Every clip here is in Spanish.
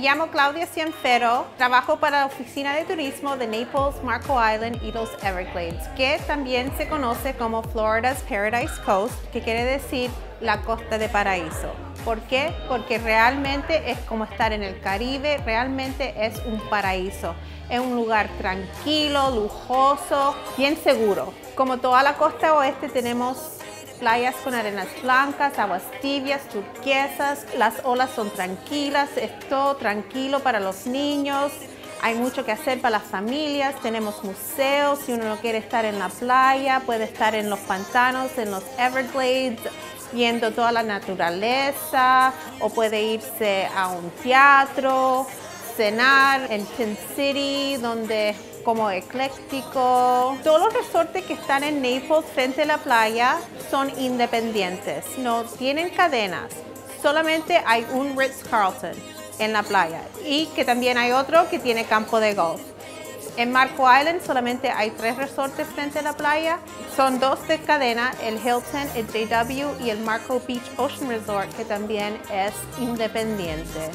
llamo Claudia Cienfero, trabajo para la Oficina de Turismo de Naples, Marco Island y los Everglades, que también se conoce como Florida's Paradise Coast, que quiere decir la costa de paraíso. ¿Por qué? Porque realmente es como estar en el Caribe, realmente es un paraíso. Es un lugar tranquilo, lujoso, bien seguro. Como toda la costa oeste tenemos playas con arenas blancas, aguas tibias, turquesas, las olas son tranquilas, es todo tranquilo para los niños, hay mucho que hacer para las familias, tenemos museos, si uno no quiere estar en la playa, puede estar en los pantanos, en los Everglades, viendo toda la naturaleza, o puede irse a un teatro, cenar en Tin City, donde como ecléctico. Todos los resortes que están en Naples frente a la playa son independientes, no tienen cadenas. Solamente hay un Ritz Carlton en la playa y que también hay otro que tiene campo de golf. En Marco Island solamente hay tres resortes frente a la playa. Son dos de cadena, el Hilton, el JW y el Marco Beach Ocean Resort, que también es independiente.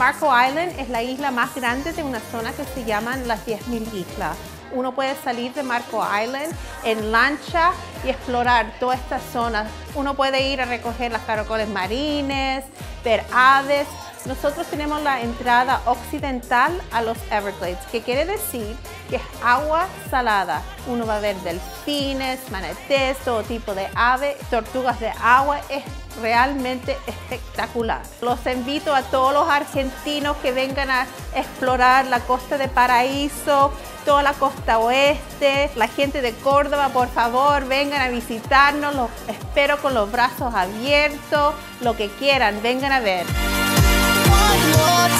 Marco Island es la isla más grande de una zona que se llaman las 10.000 islas. Uno puede salir de Marco Island en lancha y explorar toda esta zona. Uno puede ir a recoger las caracoles marines, ver aves. Nosotros tenemos la entrada occidental a los Everglades, que quiere decir que es agua salada. Uno va a ver delfines, manatés, todo tipo de ave, tortugas de agua. Es realmente espectacular. Los invito a todos los argentinos que vengan a explorar la costa de Paraíso, toda la costa oeste, la gente de Córdoba, por favor, vengan a visitarnos, los espero con los brazos abiertos, lo que quieran, vengan a ver. one more time.